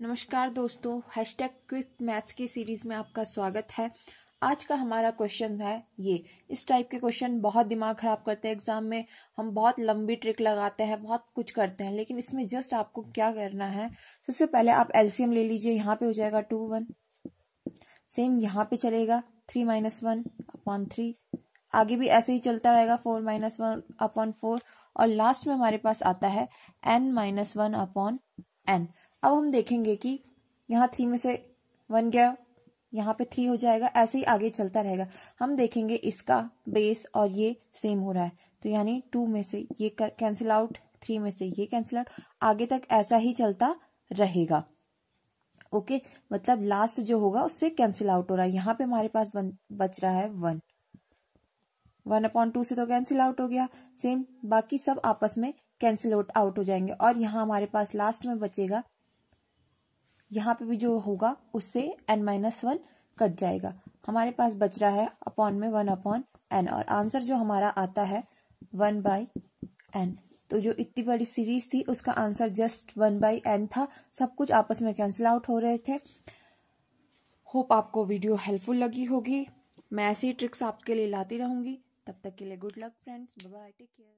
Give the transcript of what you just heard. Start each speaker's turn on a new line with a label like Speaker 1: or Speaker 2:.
Speaker 1: नमस्कार दोस्तों hashtag quick maths की सीरीज़ में आपका स्वागत है। आज का हमारा क्वेश्चन है ये। इस टाइप के क्वेश्चन बहुत दिमाग खराब करते हैं एग्ज़ाम में। हम बहुत लंबी ट्रिक लगाते हैं, बहुत कुछ करते हैं, लेकिन इसमें जस्ट आपको क्या करना है? सबसे पहले आप एलसीएम ले लीजिए, यहाँ पे हो जाएगा टू वन सेम यहाँ पे चलेगा three minus one upon three आगे भी ऐसे ही चलता रहेगा four minus one upon four और लास्ट में हमारे पास आता है n minus one upon n अब हम देखेंगे कि यहाँ थ्री में से वन गया, यहाँ पे थ्री हो जाएगा, ऐसे ही आगे चलता रहेगा। हम देखेंगे इसका बेस और ये सेम हो रहा है। तो यानी टू में से ये कैंसिल आउट थ्री में से ये कैंसिल आउट आगे तक ऐसा ही चलता रहेगा। ओके मतलब लास्ट जो होगा उससे कैंसिल आउट हो रहा है। यहाँ पे हमारे पास बच रहा है वन वन अपॉन टू से तो कैंसिल आउट हो गया। सेम बाकी सब आपस में कैंसिल आउट हो जाएँगे। और यहाँ हमारे पास लास्ट में बचेगा यहाँ पे भी जो होगा, उससे एन माइनस वन कट जाएगा। हमारे पास बच रहा है अपॉन में वन अपॉन एन और आंसर जो हमारा आता है वन बाई एन तो जो इतनी बड़ी सीरीज़ थी, उसका answer just one by n था। सब कुछ आपस में कैंसिल आउट हो रहे थे। होप आपको वीडियो हेल्पफुल लगी होगी। मैं ऐसी ट्रिक्स आपके लिए लाती रहूँगी। तब तक के लिए good luck friends bye take care